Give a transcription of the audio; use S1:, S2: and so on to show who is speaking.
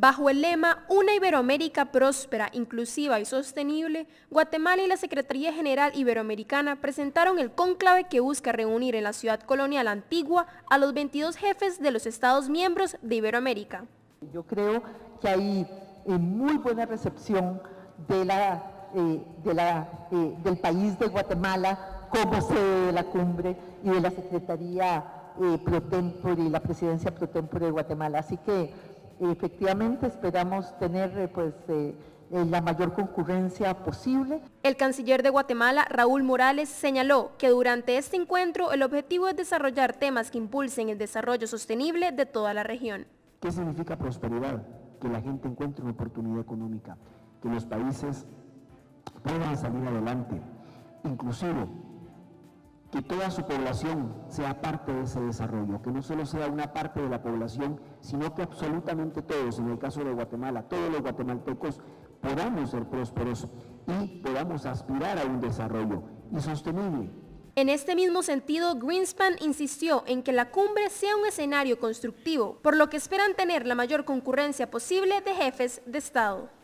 S1: Bajo el lema Una Iberoamérica próspera, inclusiva y sostenible, Guatemala y la Secretaría General Iberoamericana presentaron el cónclave que busca reunir en la ciudad colonial antigua a los 22 jefes de los Estados miembros de Iberoamérica.
S2: Yo creo que hay eh, muy buena recepción eh, eh, del país de Guatemala como sede de la cumbre y de la Secretaría pro tempore y la Presidencia pro tempore de Guatemala. Así que efectivamente esperamos tener eh, pues, eh, eh, la mayor concurrencia posible.
S1: El canciller de Guatemala, Raúl Morales, señaló que durante este encuentro el objetivo es desarrollar temas que impulsen el desarrollo sostenible de toda la región.
S3: ¿Qué significa prosperidad? Que la gente encuentre una oportunidad económica, que los países puedan salir adelante, inclusive que toda su población sea parte de ese desarrollo, que no solo sea una parte de la población, sino que absolutamente todos, en el caso de Guatemala, todos los guatemaltecos, podamos ser prósperos y podamos aspirar a un desarrollo y sostenible.
S1: En este mismo sentido, Greenspan insistió en que la cumbre sea un escenario constructivo, por lo que esperan tener la mayor concurrencia posible de jefes de Estado.